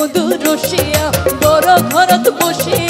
বন্ধু রসিয়া বড় ঘরত বসিয়া